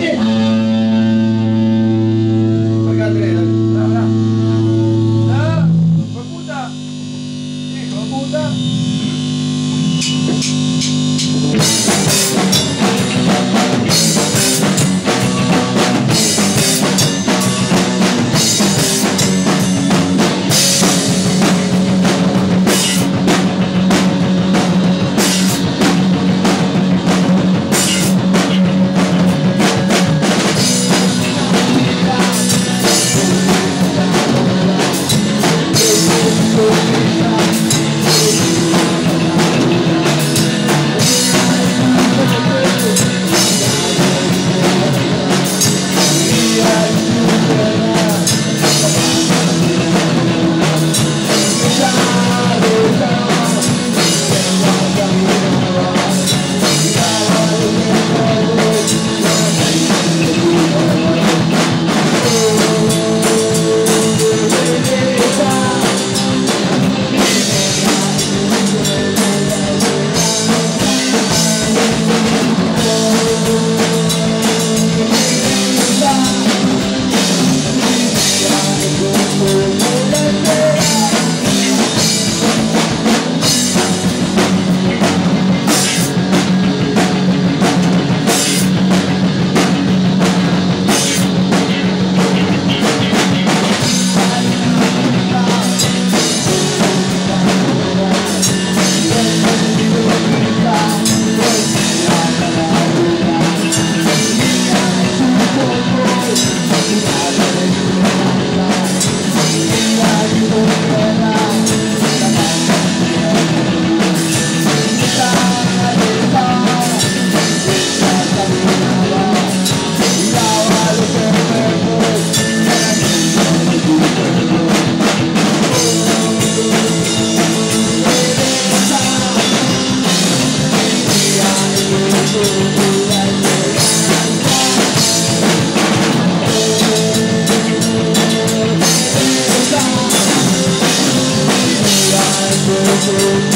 Sí, to